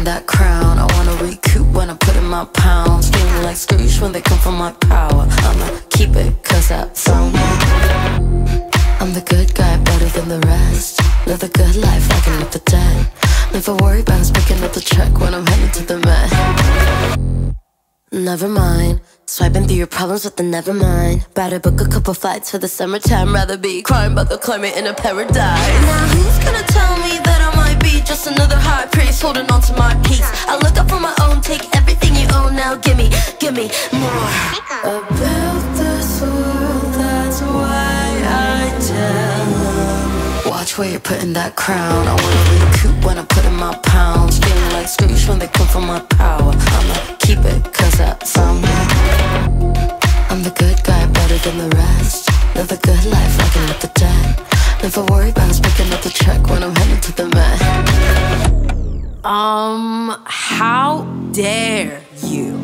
in that crown. I wanna recoup when I put in my pounds. Feeling like Scrooge when they come for my power. I'ma keep it cause I found it I'm the good guy better than the rest. Live the good life I can live the dead Never worry about us picking up the check when I'm heading to the Met. Never mind. Swiping through your problems with the never mind. Better book a couple flights for the summertime. Rather be crying about the climate in a paradise. Now who's gonna tell me that I might be just another priest holding on to my peace? I look up for my own, take everything you own now. Gimme, gimme more. About this world, that's why I tell them. Watch where you're putting that crown. I wanna recoup when I put in my pounds. Feeling like Scrooge when they come from my power. I'ma keep it, cause I somehow. I'm the good guy, better than the rest. Live the good life, rocking with the dead. Never worry about picking up the check when I'm heading to the Met. Um, how dare you?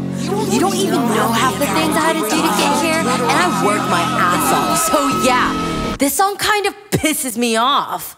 You don't even know half the things I had to do to get here, and I worked my ass off. So yeah, this song kind of pisses me off.